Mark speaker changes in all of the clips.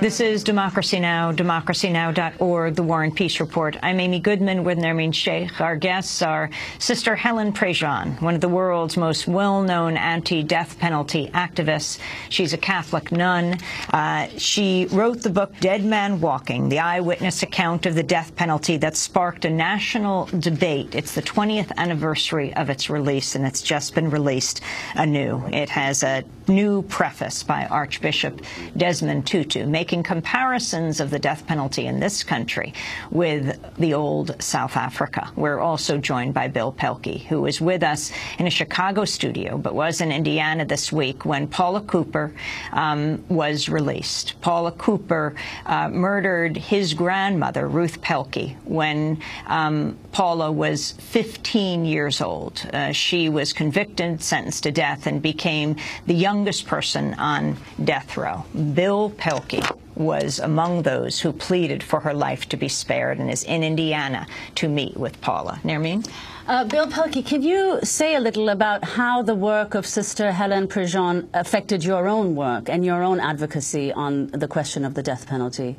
Speaker 1: This is Democracy Now!, democracynow.org, The War and Peace Report. I'm Amy Goodman with Nermeen Sheikh. Our guests are Sister Helen Prejean, one of the world's most well-known anti-death penalty activists. She's a Catholic nun. Uh, she wrote the book Dead Man Walking, the eyewitness account of the death penalty that sparked a national debate. It's the 20th anniversary of its release, and it's just been released anew. It has a new preface by Archbishop Desmond Tutu, making comparisons of the death penalty in this country with the old South Africa. We're also joined by Bill Pelke, who is with us in a Chicago studio, but was in Indiana this week when Paula Cooper um, was released. Paula Cooper uh, murdered his grandmother, Ruth Pelke, when um, Paula was 15 years old. Uh, she was convicted, sentenced to death, and became the youngest person on death row. Bill Pelke was among those who pleaded for her life to be spared and is in Indiana to meet with Paula. Nermeen?
Speaker 2: Uh, Bill Pelke, can you say a little about how the work of Sister Helen Prejean affected your own work and your own advocacy on the question of the death penalty?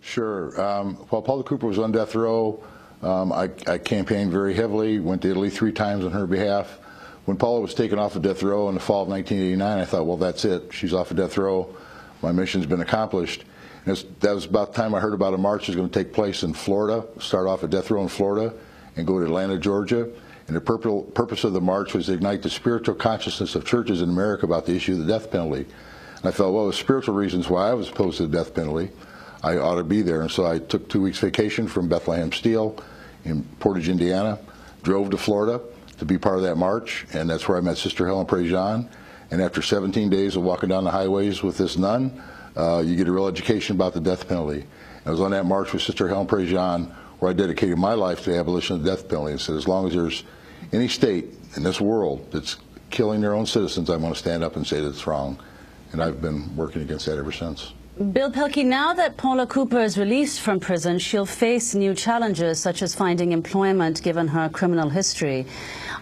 Speaker 3: Sure. Um, while Paula Cooper was on death row, um, I, I, campaigned very heavily, went to Italy three times on her behalf. When Paula was taken off of death row in the fall of 1989, I thought, well, that's it. She's off of death row. My mission's been accomplished. That was about the time I heard about a march that was going to take place in Florida, start off at death row in Florida, and go to Atlanta, Georgia. And the purpose of the march was to ignite the spiritual consciousness of churches in America about the issue of the death penalty. And I felt, well, the spiritual reasons why I was opposed to the death penalty. I ought to be there. And so I took two weeks vacation from Bethlehem Steel in Portage, Indiana, drove to Florida to be part of that march, and that's where I met Sister Helen Prejean. And after 17 days of walking down the highways with this nun, uh, you get a real education about the death penalty. I was on that march with Sister Helen Prejean where I dedicated my life to the abolition of the death penalty and said, as long as there's any state in this world that's killing their own citizens, I want to stand up and say that it's wrong. And I've been working against that ever since.
Speaker 2: Bill Pelke, now that Paula Cooper is released from prison, she'll face new challenges such as finding employment given her criminal history.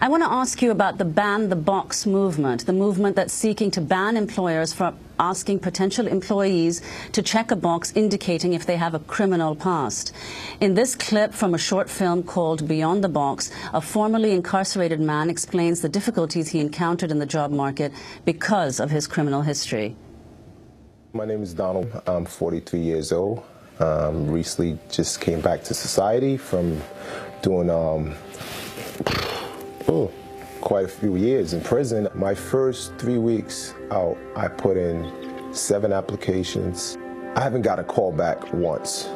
Speaker 2: I want to ask you about the Ban the Box movement, the movement that's seeking to ban employers from asking potential employees to check a box indicating if they have a criminal past. In this clip from a short film called Beyond the Box, a formerly incarcerated man explains the difficulties he encountered in the job market because of his criminal history.
Speaker 4: My name is Donald. I'm 43 years old. Um, recently just came back to society from doing um, oh, quite a few years in prison. My first three weeks out, I put in seven applications. I haven't got a call back once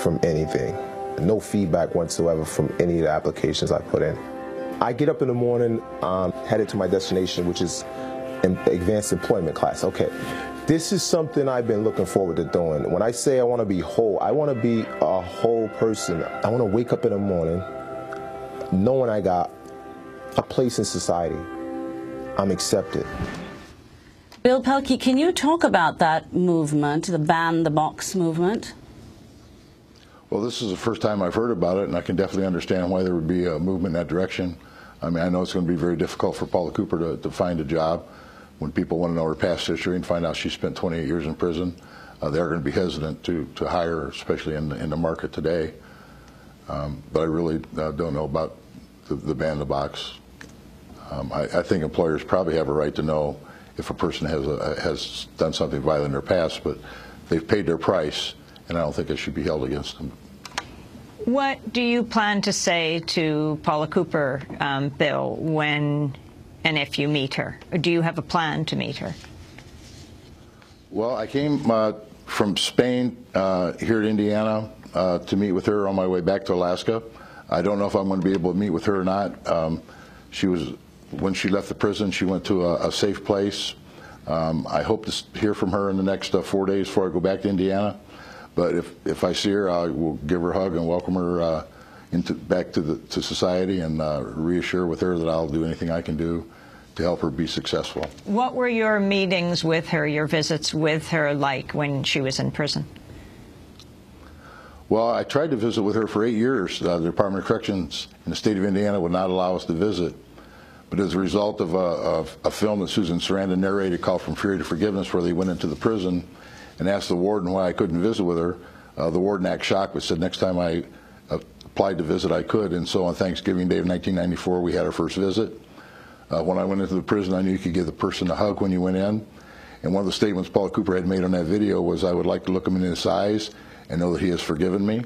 Speaker 4: from anything. No feedback whatsoever from any of the applications I put in. I get up in the morning, um, headed to my destination, which is an advanced employment class. Okay, this is something I've been looking forward to doing. When I say I want to be whole, I want to be a whole person. I want to wake up in the morning knowing I got a place in society. I'm accepted.
Speaker 2: Bill Pelke, can you talk about that movement, the ban the box movement?
Speaker 3: Well, this is the first time I've heard about it, and I can definitely understand why there would be a movement in that direction. I mean, I know it's going to be very difficult for Paula Cooper to, to find a job when people want to know her past history and find out she spent 28 years in prison, uh, they're going to be hesitant to, to hire especially in the, in the market today. Um, but I really uh, don't know about the, the ban the box. Um, I, I, think employers probably have a right to know if a person has, a, has done something violent in their past, but they've paid their price, and I don't think it should be held against them.
Speaker 1: What do you plan to say to Paula Cooper, um, Bill, when and if you meet her? Or do you have a plan to meet her?
Speaker 3: Well, I came uh, from Spain uh, here to Indiana uh, to meet with her on my way back to Alaska. I don't know if I'm going to be able to meet with her or not. Um, she was, when she left the prison, she went to a, a safe place. Um, I hope to hear from her in the next uh, four days before I go back to Indiana. But if, if I see her, I will give her a hug and welcome her uh, into back to the to society and uh, reassure with her that I'll do anything I can do to help her be successful.
Speaker 1: What were your meetings with her, your visits with her like when she was in prison?
Speaker 3: Well, I tried to visit with her for eight years. Uh, the Department of Corrections in the state of Indiana would not allow us to visit. But as a result of a, of a film that Susan Sarandon narrated called From Fury to Forgiveness, where they went into the prison and asked the warden why I couldn't visit with her, uh, the warden acted shocked but said next time I applied to visit I could. And so on Thanksgiving Day of 1994, we had our first visit. Uh, when I went into the prison, I knew you could give the person a hug when you went in. And one of the statements Paula Cooper had made on that video was, I would like to look him in his eyes and know that he has forgiven me.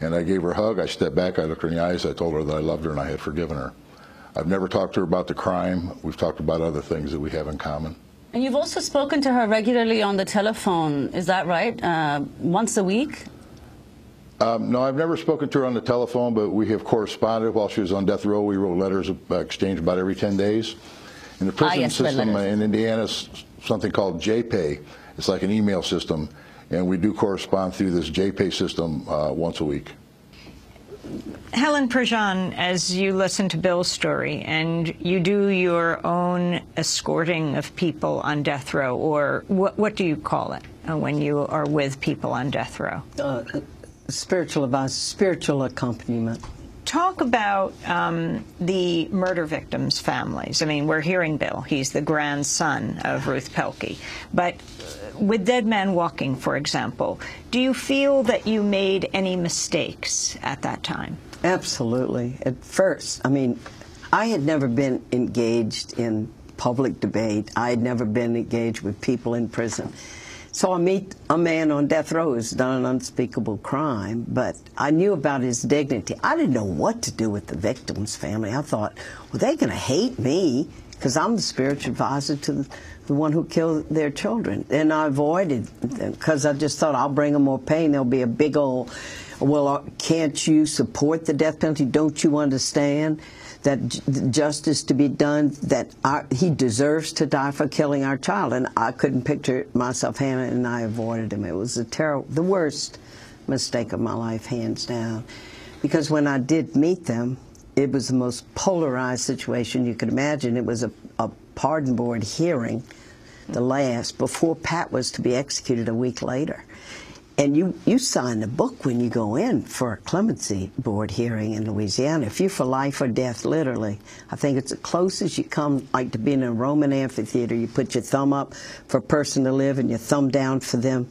Speaker 3: And I gave her a hug. I stepped back. I looked her in the eyes. I told her that I loved her and I had forgiven her. I've never talked to her about the crime. We've talked about other things that we have in common.
Speaker 2: And you've also spoken to her regularly on the telephone, is that right? Uh, once a week?
Speaker 3: Um, no, I've never spoken to her on the telephone, but we have corresponded while she was on death row. We wrote letters uh, exchanged about every 10 days. In the prison
Speaker 2: ah, yes,
Speaker 3: system in Indiana, something called JPay. It's like an email system, and we do correspond through this JPay system uh, once a week.
Speaker 1: Helen Prejean, as you listen to Bill's story and you do your own escorting of people on death row, or what, what do you call it uh, when you are with people on death row?
Speaker 5: Uh, spiritual advice, spiritual accompaniment.
Speaker 1: Talk about um, the murder victims' families. I mean, we're hearing Bill. He's the grandson of Ruth Pelke. But with Dead Man Walking, for example, do you feel that you made any mistakes at that time?
Speaker 5: Absolutely. At first, I mean, I had never been engaged in public debate. I had never been engaged with people in prison. So I meet a man on death row who's done an unspeakable crime, but I knew about his dignity. I didn't know what to do with the victim's family. I thought, well, they're going to hate me because I'm the spiritual advisor to the, the, one who killed their children. And I avoided them because I just thought I'll bring them more pain. There'll be a big old, well, uh, can't you support the death penalty? Don't you understand? That justice to be done, that our, he deserves to die for killing our child. And I couldn't picture myself, Hannah, and I avoided him. It was a terrible, the worst mistake of my life, hands down. Because when I did meet them, it was the most polarized situation you could imagine. It was a, a pardon board hearing, the last, before Pat was to be executed a week later. And you, you sign a book when you go in for a clemency board hearing in Louisiana. If you're for life or death, literally, I think it's the closest you come like to being in a Roman amphitheater. You put your thumb up for a person to live and your thumb down for them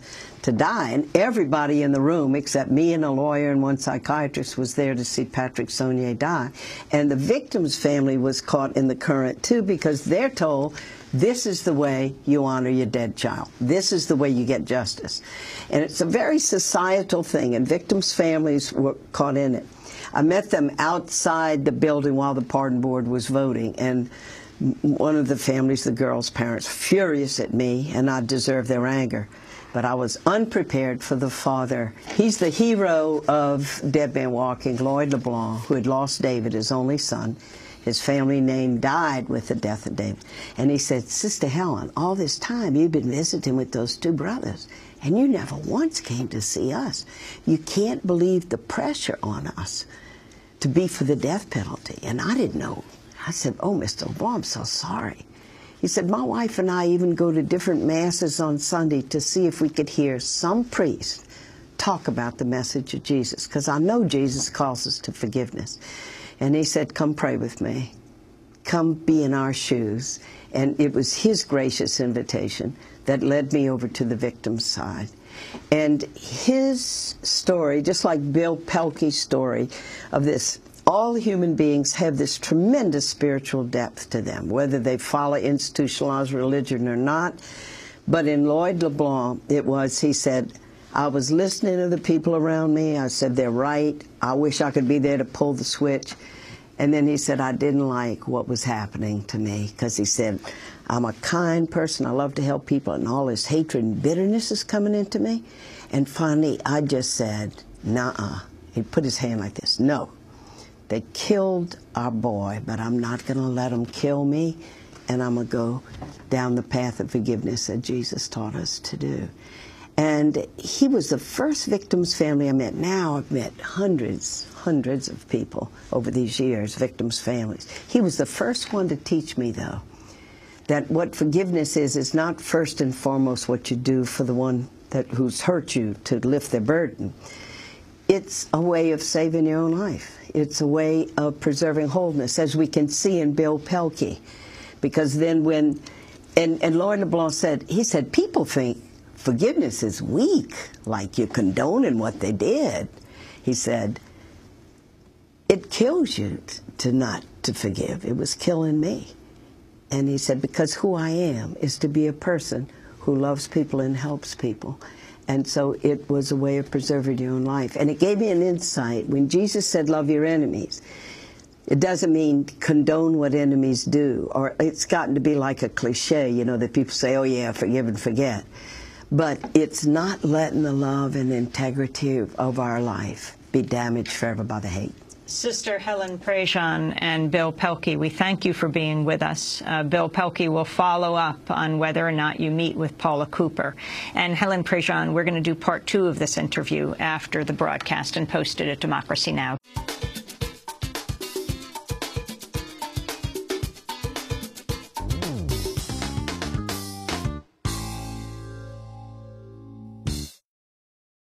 Speaker 5: to die. And everybody in the room, except me and a lawyer and one psychiatrist, was there to see Patrick Sonnier die. And the victim's family was caught in the current, too, because they're told this is the way you honor your dead child. This is the way you get justice. And it's a very societal thing, and victims' families were caught in it. I met them outside the building while the pardon board was voting, and one of the families, the girl's parents, furious at me, and I deserve their anger. But I was unprepared for the father. He's the hero of Dead Man Walking, Lloyd LeBlanc, who had lost David, his only son. His family name died with the death of David. And he said, Sister Helen, all this time you've been visiting with those two brothers, and you never once came to see us. You can't believe the pressure on us to be for the death penalty. And I didn't know. I said, Oh, Mr. LeBlanc, I'm so sorry. He said, My wife and I even go to different masses on Sunday to see if we could hear some priest talk about the message of Jesus, because I know Jesus calls us to forgiveness. And he said, Come pray with me. Come be in our shoes. And it was his gracious invitation that led me over to the victim's side. And his story, just like Bill Pelke's story of this, all human beings have this tremendous spiritual depth to them, whether they follow institutionalized religion or not. But in Lloyd LeBlanc, it was, he said, I was listening to the people around me. I said, they're right. I wish I could be there to pull the switch. And then he said, I didn't like what was happening to me because he said, I'm a kind person. I love to help people. And all this hatred and bitterness is coming into me. And finally, I just said, nah. He put his hand like this. No. They killed our boy, but I'm not going to let them kill me. And I'm going to go down the path of forgiveness that Jesus taught us to do. And he was the first victim's family I met. Now I've met hundreds, hundreds of people over these years, victims' families. He was the first one to teach me, though, that what forgiveness is is not first and foremost what you do for the one that who's hurt you to lift their burden. It's a way of saving your own life. It's a way of preserving wholeness, as we can see in Bill Pelke. Because then when, and, and Lloyd LeBlanc said, he said, people think forgiveness is weak, like you're condoning what they did. He said, it kills you to not to forgive. It was killing me. And he said, because who I am is to be a person who loves people and helps people. And so it was a way of preserving your own life. And it gave me an insight. When Jesus said, love your enemies, it doesn't mean condone what enemies do, or it's gotten to be like a cliche, you know, that people say, oh yeah, forgive and forget. But it's not letting the love and integrity of our life be damaged forever by the hate.
Speaker 1: Sister Helen Prejean and Bill Pelke, we thank you for being with us. Uh, Bill Pelke will follow up on whether or not you meet with Paula Cooper. And Helen Prejean, we're going to do part two of this interview after the broadcast and post it at Democracy Now!